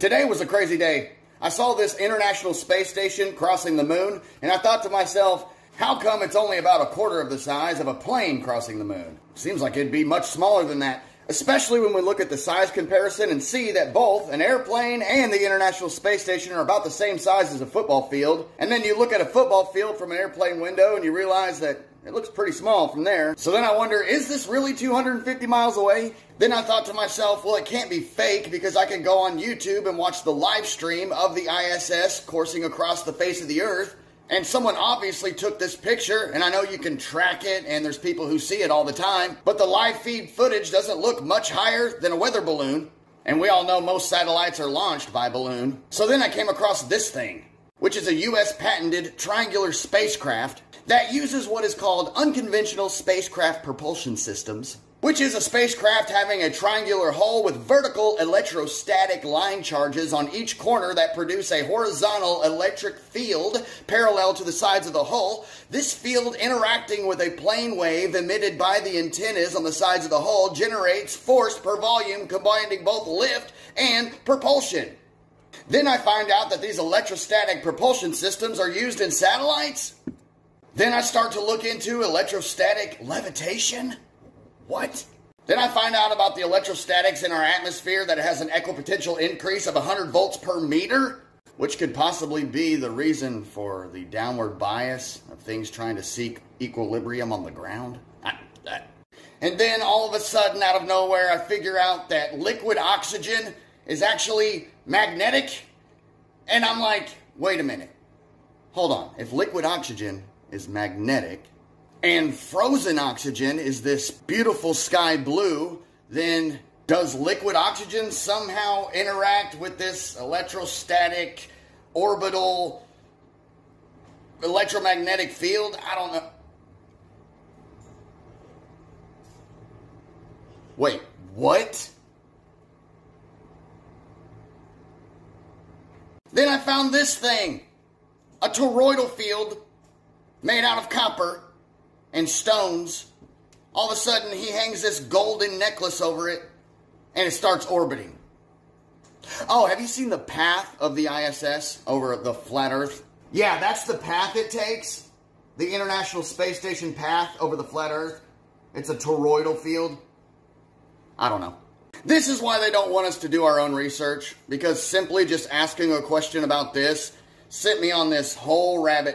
Today was a crazy day. I saw this International Space Station crossing the moon, and I thought to myself, how come it's only about a quarter of the size of a plane crossing the moon? Seems like it'd be much smaller than that, especially when we look at the size comparison and see that both an airplane and the International Space Station are about the same size as a football field. And then you look at a football field from an airplane window and you realize that it looks pretty small from there. So then I wonder, is this really 250 miles away? Then I thought to myself, well, it can't be fake because I can go on YouTube and watch the live stream of the ISS coursing across the face of the Earth. And someone obviously took this picture, and I know you can track it, and there's people who see it all the time, but the live feed footage doesn't look much higher than a weather balloon. And we all know most satellites are launched by balloon. So then I came across this thing, which is a US patented triangular spacecraft that uses what is called unconventional spacecraft propulsion systems, which is a spacecraft having a triangular hull with vertical electrostatic line charges on each corner that produce a horizontal electric field parallel to the sides of the hull. This field interacting with a plane wave emitted by the antennas on the sides of the hull generates force per volume combining both lift and propulsion. Then I find out that these electrostatic propulsion systems are used in satellites then I start to look into electrostatic levitation. What? Then I find out about the electrostatics in our atmosphere that it has an equipotential increase of 100 volts per meter, which could possibly be the reason for the downward bias of things trying to seek equilibrium on the ground. And then all of a sudden, out of nowhere, I figure out that liquid oxygen is actually magnetic. And I'm like, wait a minute. Hold on. If liquid oxygen is magnetic, and frozen oxygen is this beautiful sky blue, then does liquid oxygen somehow interact with this electrostatic orbital electromagnetic field? I don't know. Wait, what? Then I found this thing a toroidal field made out of copper and stones. All of a sudden, he hangs this golden necklace over it and it starts orbiting. Oh, have you seen the path of the ISS over the flat Earth? Yeah, that's the path it takes. The International Space Station path over the flat Earth. It's a toroidal field. I don't know. This is why they don't want us to do our own research, because simply just asking a question about this sent me on this whole rabbit